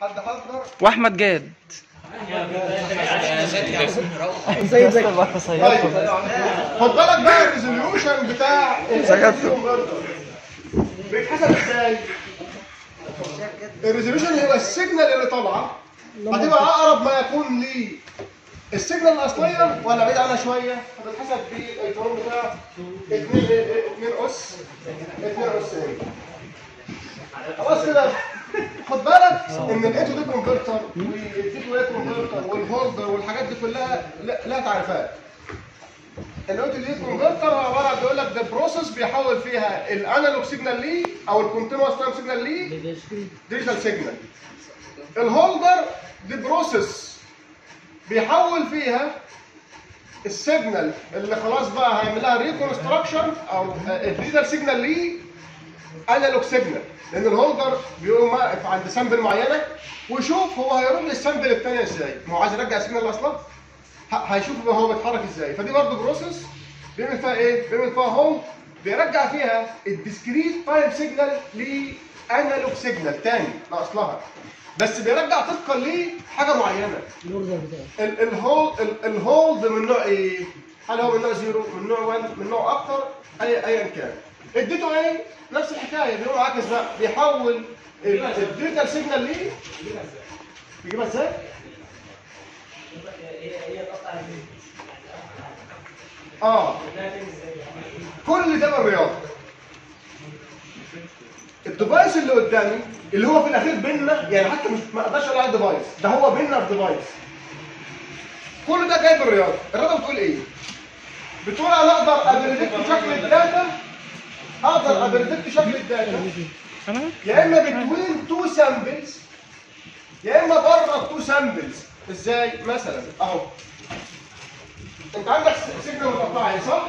حد حضر وأحمد جاد. زي زي خد بالك بقى ال resolution بتاع بيتحسب إزاي؟ ال resolution هو ال signal اللي طالعة. هتبقى أقرب ما يكون لل signal الأصلية ولا بعيد عنها شوية؟ هتتحسب بالقانون بتاع 2 2 أس 2 أس خلاص كده. خد بالك إن الايتو دي كونفرتر والتيتو اي كونفرتر والهولدر والحاجات دي كلها لا- لها تعريفات ال A to D converter هو عبارة عن بيقول لك ده process بيحول فيها ال analog signal ليه أو ال continuous time signal ليه؟ digital signal ال holder دي process بيحول فيها ال signal اللي خلاص بقى هيعمل لها reconstruction أو ال digital signal ليه؟ analog signal. لأن ال holder بيقوم واقف عند sample معينة. ويشوف هو هيروح لل sample الثانية إزاي. ما هو عايز يرجع ال signal أصلا؟ هيشوف هو بيتحرك إزاي. فدي برضه process بيعمل فيها إيه؟ بيعمل فيها hold بيرجع فيها ال discrete time signal ل analog signal تاني لاصلها بس بيرجع طبقا لحاجة معينة. ال hold ال- ال hold من نوع إيه؟ هل هو من نوع zero؟ من نوع 1 من نوع أكتر؟ اي ايا كان. اديته إيه؟ نفس الحكاية بيقوم عاكس بقى بيحول ال- ال digital signal ليه؟ بيجيبها إزاي؟ آه كل ده بالرياضه ال device اللي قدامي اللي هو في الأخير بينا يعني حتى مش ما أقدرش أقول عليه device ده هو بينا في device كل ده جاي بالرياضه الرياضة بتقول إيه بتقول أنا أقدر أ predict شكل ال data؟ أقدر أ predict شكل ال data. يا إما between two samples يا إما بره two samples إزاي؟ مثلا أهو. أنت عندك signal متقطعه صح؟